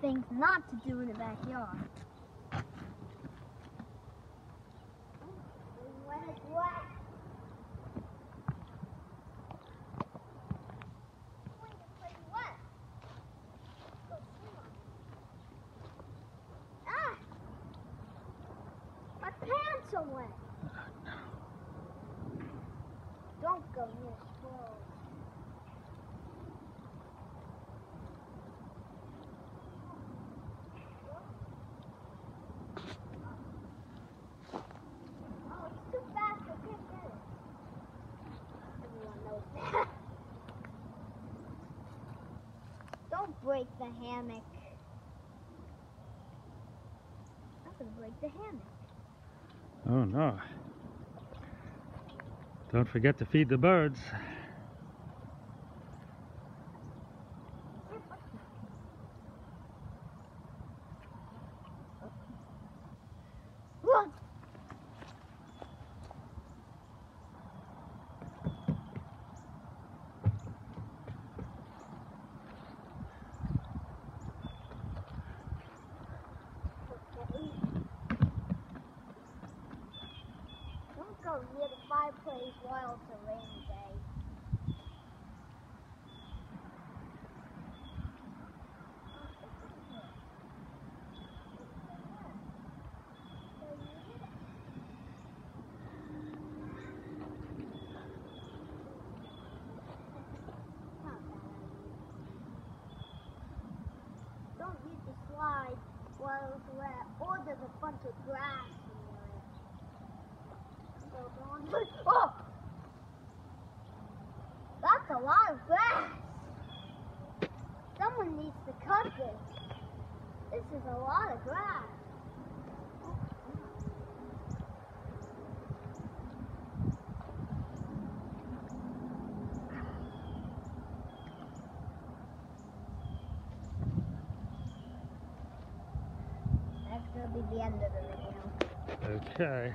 things not to do in the backyard. Ah, when it's wet. Oh, when Don't break the hammock. I'm gonna break the hammock. Oh no. Don't forget to feed the birds. Go near the fireplace while it's a rainy day. Don't use the slide while it's wet, or there's a bunch of grass near it. So don't. Oh! That's a lot of grass. Someone needs to cut this. This is a lot of grass. That's gonna be the end of the video. Okay.